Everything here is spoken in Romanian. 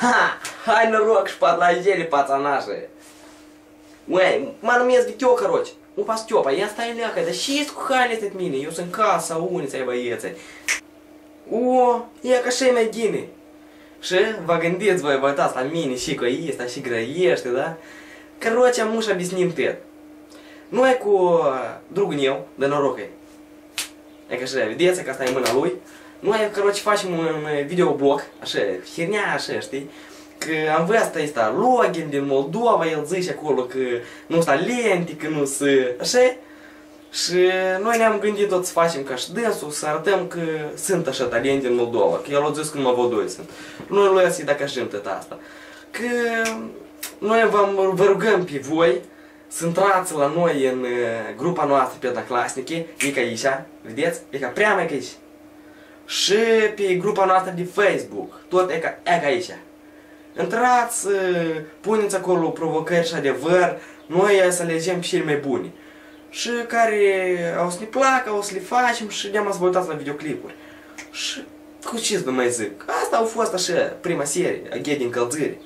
Ха! Хайн рок зели, пацанаши. Уэй, ман мез битё, короче. Ну, у вас тёпа, я стайляка, да щист кухали этот мини, юсен каса, умница и боец. О, я кашемя гины. Ше, вагандец твой бота, а мини, щика есть, а щигра ешь ты, да? Короче, а муж объясним ты. Ну, яку друг гнев, да нарокай. Я каже, віддається, яка стає мене луй. Noi, короче, facem un videoblog, așa, hirnea așa, știi? că am văzut ăsta login din Moldova, el zice acolo că nu sta lente, că nu se... așa Și noi ne-am gândit tot să facem ca și dânsul, să arătăm că sunt așa talenti din Moldova, că el a zis că numai vă doi sunt. Noi lui să-i dacă ajung tot asta. Că noi vă, vă rugăm pe voi să intrați la noi în grupa noastră pe Odaclasnice, e ca aici, vedeți? E ca prea mai ca aici. Și pe grupa noastră de Facebook, tot e ca, e ca aici. Intrați, puneți acolo provocări și adevăr, noi să alegem cele mai bune. Și care o să ne placă, o să le facem și ne-am ascultat la videoclipuri. Și cu ce să vă mai zic? Asta a fost așa prima serie, a Ghedi încălzire.